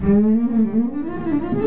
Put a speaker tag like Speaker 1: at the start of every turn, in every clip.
Speaker 1: Música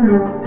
Speaker 1: Mm-hmm.